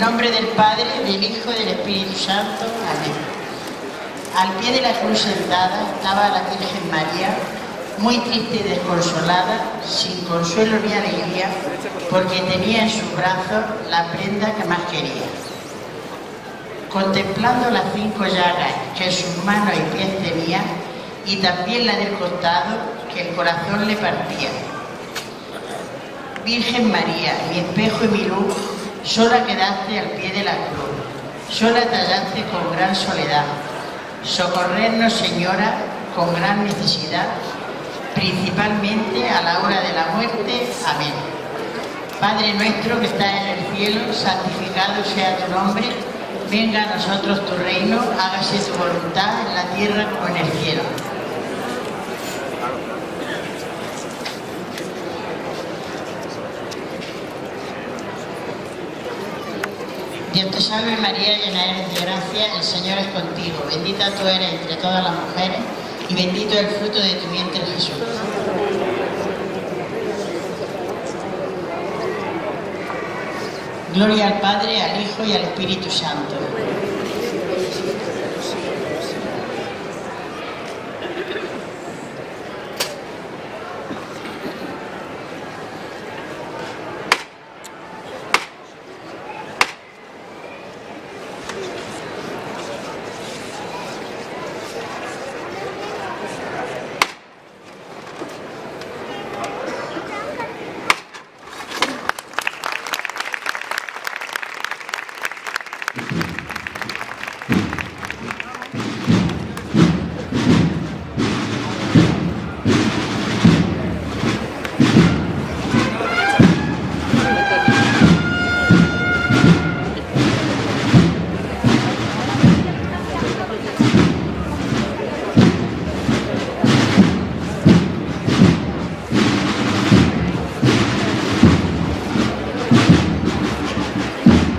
nombre del Padre, del Hijo del Espíritu Santo. Amén. Al pie de la cruz sentada estaba la Virgen María, muy triste y desconsolada, sin consuelo ni alegría, porque tenía en sus brazos la prenda que más quería. Contemplando las cinco llagas que sus manos y pies tenía, y también la del costado que el corazón le partía. Virgen María, mi espejo y mi luz, sola quedaste al pie de la cruz, sola tallaste con gran soledad. Socorrernos, Señora, con gran necesidad, principalmente a la hora de la muerte. Amén. Padre nuestro que estás en el cielo, santificado sea tu nombre, venga a nosotros tu reino, hágase tu voluntad en la tierra como en el cielo. Dios te salve María, llena eres de gracia, el Señor es contigo, bendita tú eres entre todas las mujeres y bendito es el fruto de tu vientre Jesús. Gloria al Padre, al Hijo y al Espíritu Santo.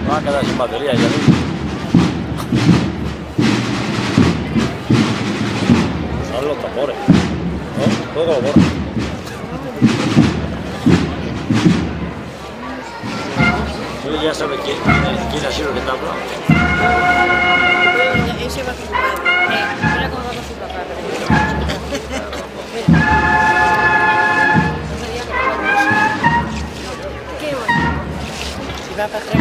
Me va a quedar sin batería ya pues Son los tambores. ¿No? Todo lo ya sabe quién, quién ha sido el que está ha